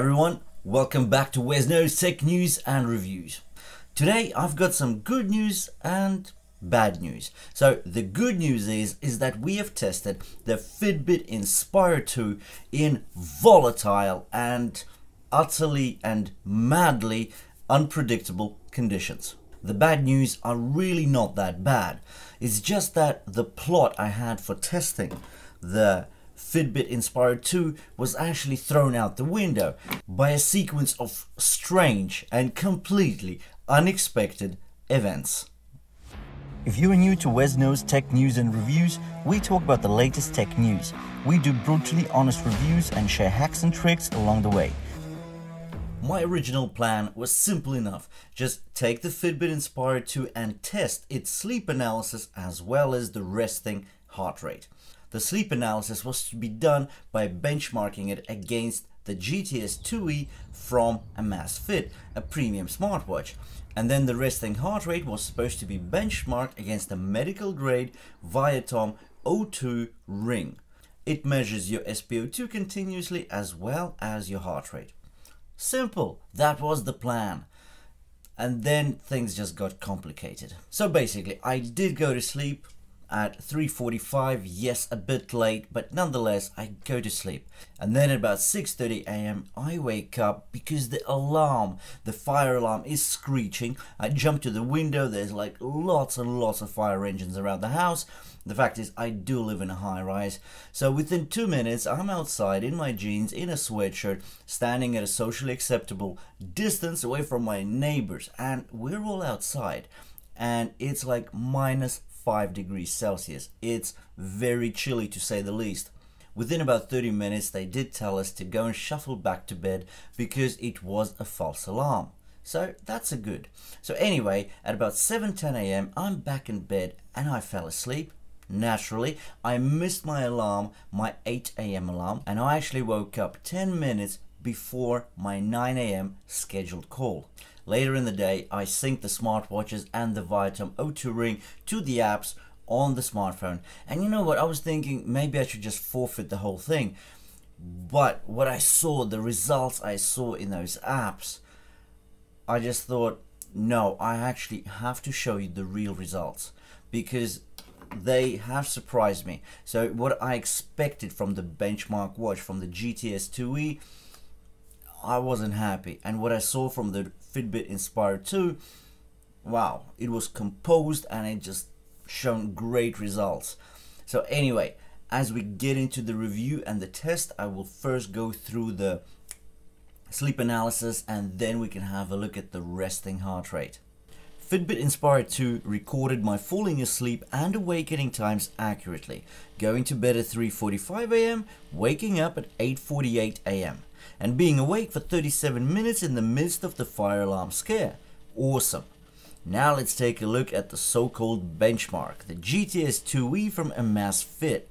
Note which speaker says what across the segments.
Speaker 1: everyone, welcome back to Wes Knows Tech News and Reviews. Today I've got some good news and bad news. So the good news is is that we have tested the Fitbit Inspire 2 in volatile and utterly and madly unpredictable conditions. The bad news are really not that bad. It's just that the plot I had for testing the Fitbit Inspire 2 was actually thrown out the window by a sequence of strange and completely unexpected events. If you are new to Wes Knows Tech News and Reviews, we talk about the latest tech news. We do brutally honest reviews and share hacks and tricks along the way. My original plan was simple enough. Just take the Fitbit Inspire 2 and test its sleep analysis as well as the resting heart rate. The sleep analysis was to be done by benchmarking it against the GTS 2e from Amazfit, a premium smartwatch. And then the resting heart rate was supposed to be benchmarked against a medical grade Viatom O2 ring. It measures your SpO2 continuously as well as your heart rate. Simple, that was the plan. And then things just got complicated. So basically, I did go to sleep, at 3.45, yes, a bit late, but nonetheless, I go to sleep. And then at about 6.30 am, I wake up because the alarm, the fire alarm is screeching. I jump to the window, there's like lots and lots of fire engines around the house. The fact is, I do live in a high rise. So within two minutes, I'm outside in my jeans, in a sweatshirt, standing at a socially acceptable distance away from my neighbors. And we're all outside. And it's like minus 5 degrees Celsius. It's very chilly to say the least. Within about 30 minutes, they did tell us to go and shuffle back to bed because it was a false alarm. So that's a good. So anyway, at about 7:10 a.m., I'm back in bed and I fell asleep. Naturally, I missed my alarm, my 8 a.m. alarm, and I actually woke up 10 minutes before my 9 a.m. scheduled call. Later in the day, I sync the smartwatches and the Viatom O2 ring to the apps on the smartphone. And you know what? I was thinking maybe I should just forfeit the whole thing. But what I saw, the results I saw in those apps, I just thought, no, I actually have to show you the real results because they have surprised me. So what I expected from the benchmark watch, from the GTS 2e, I wasn't happy. And what I saw from the Fitbit Inspire 2, wow, it was composed and it just shown great results. So anyway, as we get into the review and the test, I will first go through the sleep analysis and then we can have a look at the resting heart rate. Fitbit Inspire 2 recorded my falling asleep and awakening times accurately, going to bed at 3.45 am, waking up at 8.48 am and being awake for 37 minutes in the midst of the fire alarm scare. Awesome. Now let's take a look at the so-called benchmark, the GTS 2e from Amazfit.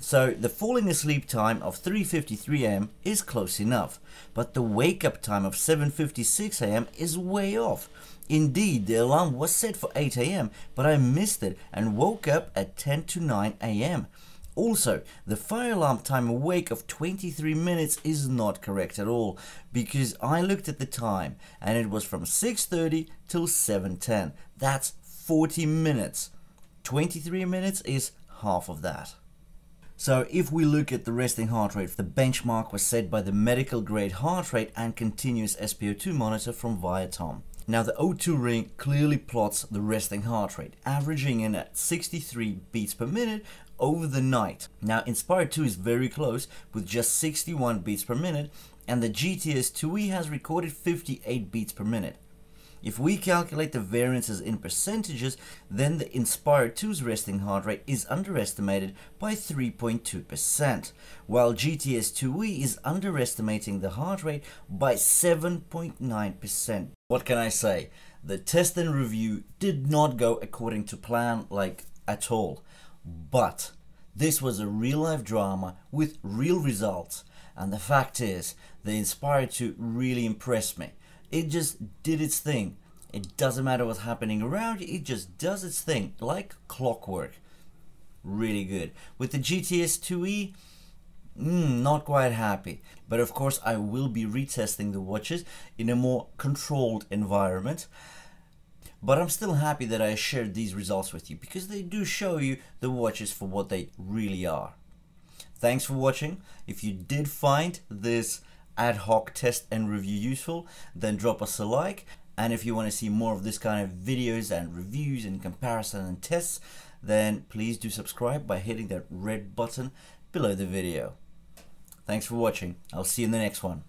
Speaker 1: So the falling asleep time of 3.53 am is close enough, but the wake up time of 7.56 am is way off. Indeed, the alarm was set for 8 am, but I missed it and woke up at 10 to 9 am. Also, the fire alarm time awake of 23 minutes is not correct at all because I looked at the time and it was from 6.30 till 7.10. That's 40 minutes. 23 minutes is half of that. So if we look at the resting heart rate, the benchmark was set by the medical grade heart rate and continuous SpO2 monitor from Viatom. Now the O2 ring clearly plots the resting heart rate, averaging in at 63 beats per minute over the night. Now Inspire 2 is very close with just 61 beats per minute and the GTS 2e has recorded 58 beats per minute. If we calculate the variances in percentages, then the Inspire 2's resting heart rate is underestimated by 3.2%, while GTS 2e is underestimating the heart rate by 7.9%. What can I say? The test and review did not go according to plan, like at all. But this was a real life drama with real results. And the fact is, the Inspire 2 really impressed me. It just did its thing. It doesn't matter what's happening around, it just does its thing, like clockwork. Really good. With the GTS 2e, Mm, not quite happy. But of course, I will be retesting the watches in a more controlled environment. But I'm still happy that I shared these results with you because they do show you the watches for what they really are. Thanks for watching. If you did find this ad hoc test and review useful, then drop us a like. And if you want to see more of this kind of videos and reviews and comparison and tests, then please do subscribe by hitting that red button below the video. Thanks for watching. I'll see you in the next one.